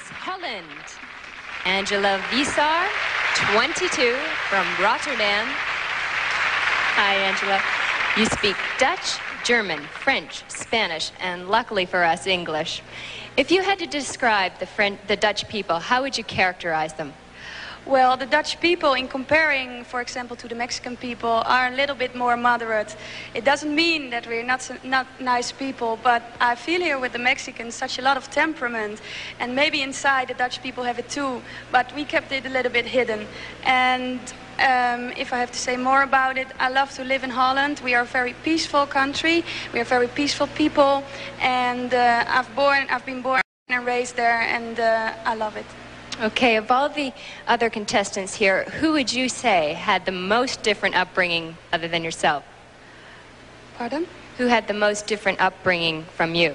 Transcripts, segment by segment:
Holland. Angela Visser, 22, from Rotterdam. Hi, Angela. You speak Dutch, German, French, Spanish, and luckily for us, English. If you had to describe the, French, the Dutch people, how would you characterize them? Well, the Dutch people, in comparing, for example, to the Mexican people, are a little bit more moderate. It doesn't mean that we're not, not nice people, but I feel here with the Mexicans such a lot of temperament. And maybe inside the Dutch people have it too, but we kept it a little bit hidden. And um, if I have to say more about it, I love to live in Holland. We are a very peaceful country. We are very peaceful people. And uh, I've, born, I've been born and raised there, and uh, I love it. Okay, of all the other contestants here, who would you say had the most different upbringing other than yourself? Pardon? Who had the most different upbringing from you?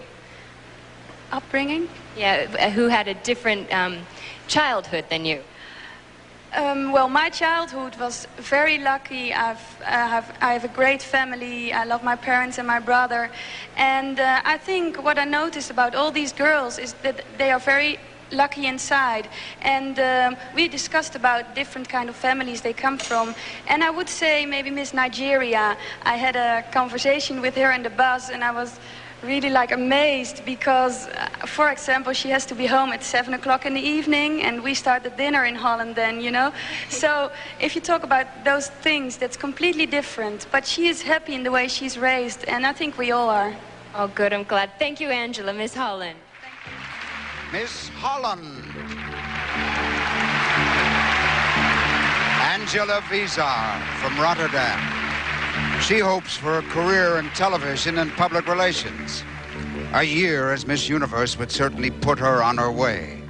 Upbringing? Yeah, uh, who had a different um, childhood than you? Um, well, my childhood was very lucky. I've, I, have, I have a great family. I love my parents and my brother. And uh, I think what I noticed about all these girls is that they are very lucky inside. And um, we discussed about different kind of families they come from. And I would say maybe Miss Nigeria. I had a conversation with her in the bus, and I was really like amazed because, uh, for example, she has to be home at seven o'clock in the evening, and we start the dinner in Holland then, you know. So if you talk about those things, that's completely different. But she is happy in the way she's raised, and I think we all are. Oh, good. I'm glad. Thank you, Angela. Miss Holland. Miss Holland. Angela Visser from Rotterdam. She hopes for a career in television and public relations. A year as Miss Universe would certainly put her on her way.